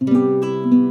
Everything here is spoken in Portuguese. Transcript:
Música